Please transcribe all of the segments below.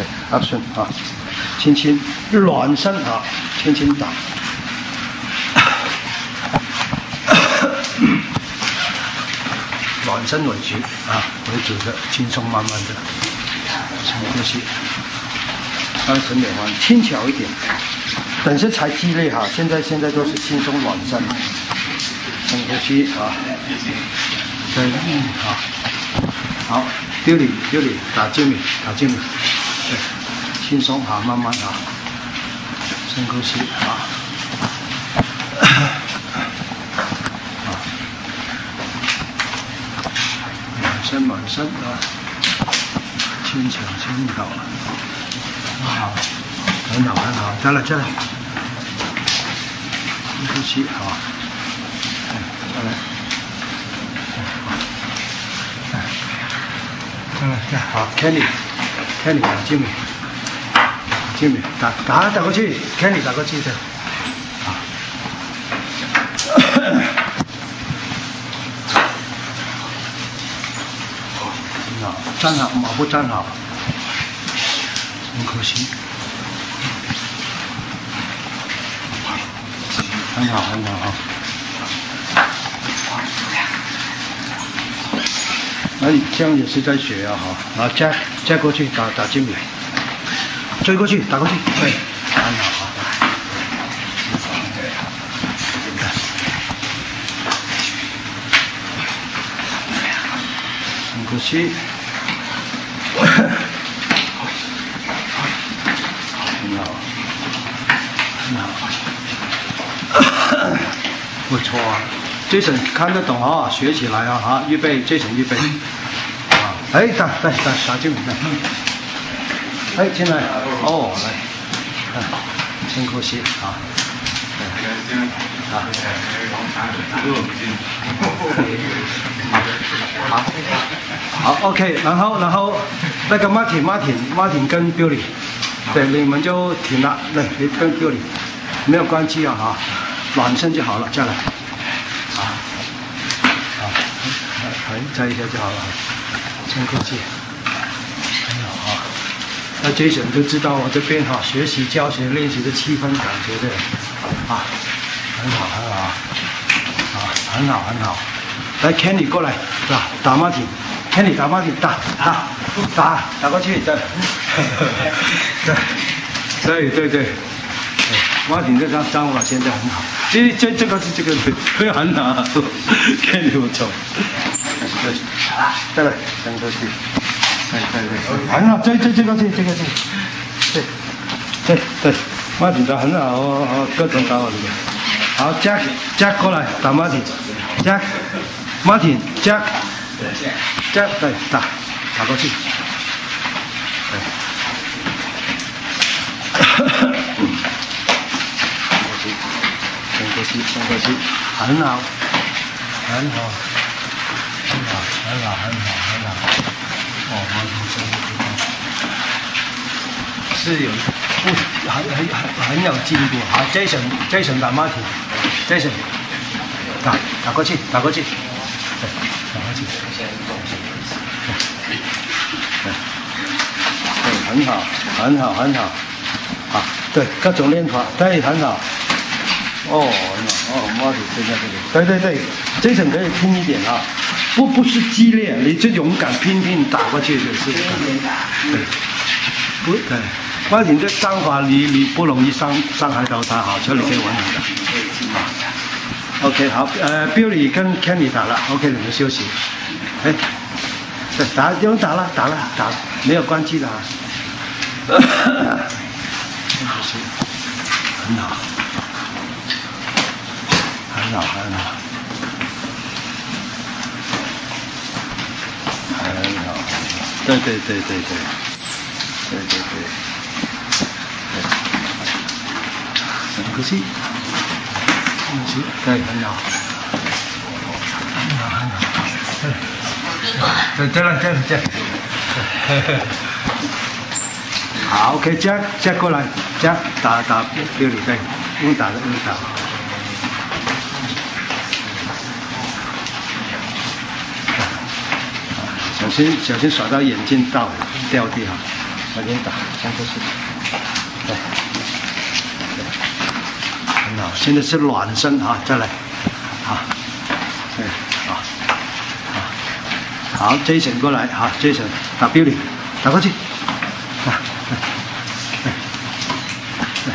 对，action 啊，轻轻暖身啊，轻轻打。暖身为主啊，为主的，轻松慢慢的，深呼吸，三十秒完，轻巧一点，等下才激烈哈，现在现在都是轻松暖身，深呼吸啊，对，好，好，丢里丢里，打进米打进米，对，轻松哈，慢慢啊，深呼吸啊。身满身啊，轻巧轻巧，很好，很好很好，再来再来，深呼吸好，再来，再来再好，Kenny 看你的镜面镜面打打打过去看你打过去的啊嗯好站好马步站好很可惜很好很好啊。那你这样也是在学啊哈，啊加加过去打打进来，追过去打过去，对，很 好啊！深呼吸。不错，Jason 看得懂啊，学起来啊，预备，Jason 预备，啊，哎，打打打打进来，哎，进来，哦，来，深呼吸，啊，好，好，好，OK，然后然后那个 Martin Martin Martin 跟 Billy，对，你们就停了，对，跟 Billy 没有关系啊，哈。暖身就好了，再来，好，好，来，再一下就好了，深呼吸，很好啊。那 Jason 就知道我这边哈，学习、教学、练习的气氛感觉的，啊，很好，很好，啊，很好，很好。来，Kenny 过来，是吧？打马挺，Kenny 打马挺，打，打，打，打过去，对，对，对，对，对。马挺这张章法现在很好。这这这个是这个很 很好，看你不错，再来，深呼吸，对对对，很好，这这这个去这个这，对对对，马挺的很好哦哦，各种高啊这个，好，Jack Jack 过来打马挺，Jack 马挺 Jack Jack 对打打过去，对。深呼吸，深呼吸，很好，很好，很好，很好，很好，哦，马挺深呼吸，是有不很很很很有进步。好，Jason，Jason 打马挺，Jason 打打过去，打过去，对，打过去。对，对，很好，很好，很好。好，对，各种练法，对，很好。哦，哦，马挺现在这里，对对对，Jason 可以轻一点啊，不不是激烈，你就勇敢拼命打过去就是。对，不，对，关键这章法你你不容易伤伤害到他，好，所以你可以玩玩的。OK，好，呃，Billy 跟 Kenny 打了，OK，你们休息。哎，对，打，用打了，打了，打，没有关系的啊。很好。很好，很好，很好，对对对对对，对对对，深呼吸，深呼吸，对，很好，很好很好，对，对了，对对，好，OK，加加过来，加打打六里对，用打的用打。小小心，小心甩到眼镜到掉地哈。来给你打，深呼吸。对，对，很好。现在是暖身哈，再来，好，对，好，好，好，Jason 过来，好，Jason 打 Billy，打过去，啊，对，对，对，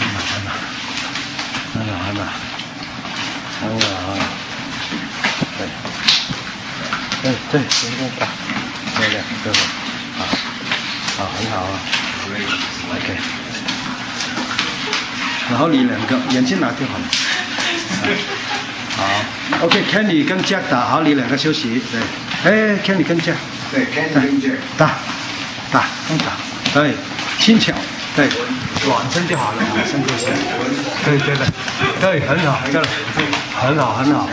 很好，很好，很好，很好，很好，对。对对，行动大，漂亮，对吧？好，好，很好啊。OK。然后你两个眼镜拿掉好了。好，OK，Kenny 跟 Jack 打，好，你两个休息。对，哎，Kenny 跟 Jack。对，Kenny 跟 Jack。打，打，都打。对，轻巧，对，暖身就好了，暖身就行。对对对，对，很好，再来，很好很好。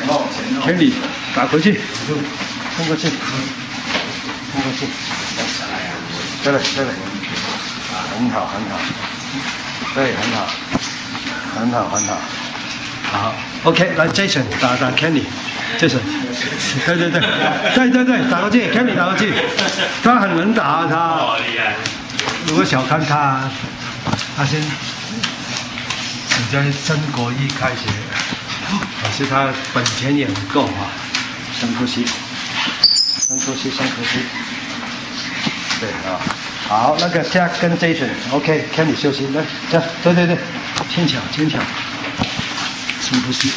Kenny 打回去。冲过去，冲过去，对了对了，很好很好，对很好，很好很好，好，OK，来 Jason 打打 Kenny，Jason，对对对，对对对，打过去，Kenny 打过去，他很能打他，如果小看他，他先，你在中国一开学，可是他本钱也很够啊，深呼吸。深呼吸，深呼吸。对啊，好，那个 Jack 跟 Jason，OK，看你休息，来，这样，对对对，轻巧，轻巧，深呼吸，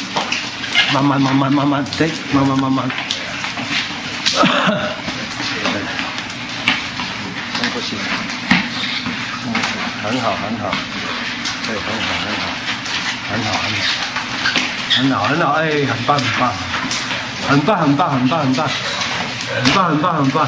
慢慢慢慢慢慢，对，慢慢慢慢。深呼吸，深呼吸，很好很好，对，很好。很好，很好很好，很好很好，哎，很棒很棒，很棒。很棒很棒很棒。很棒，很棒，很棒。